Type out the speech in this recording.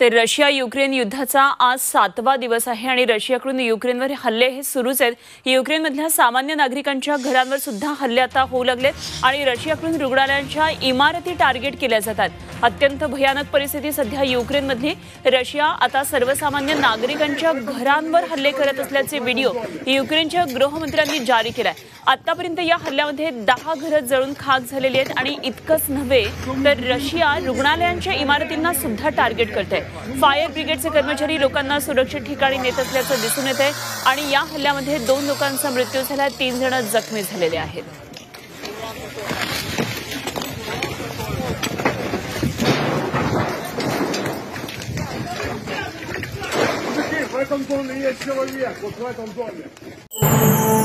तर Russia Ukraine युद्धाचा आज सातवा दिवस आहे आणि रशियाकडून युक्रेनवर हल्ले हे सुरूच आहेत. युक्रेनमधल्या सामान्य नागरिकांच्या घरांवर सुद्धा हल्ले आता होऊ लागलेत आणि रशियाकडून रुग्णालयांच्या इमारती टार्गेट केल्या जातात. अत्यंत भयानक परिस्थिती सध्या युक्रेनमधली. रशिया आता सर्वसामान्य नागरिकांच्या घरांवर हल्ले करत असल्याचे व्हिडिओ युक्रेनच्या गृहमंत्र्यांनी जारी केलाय. आतापर्यंत या हल्ल्यामध्ये दहा घरं जळून खाक झालेली आहेत आणि इतकंच नव्हे तर रशिया रुग्णालयांच्या इमारतींना सुद्धा टार्गेट करत आहे फायर ब्रिगेडचे कर्मचारी लोकांना सुरक्षित ठिकाणी नेत असल्याचं दिसून येत आहे आणि या हल्ल्यामध्ये दोन लोकांचा मृत्यू झाला तीन जण जखमी झालेले आहेत. В этом доме есть человек, вот в этом доме.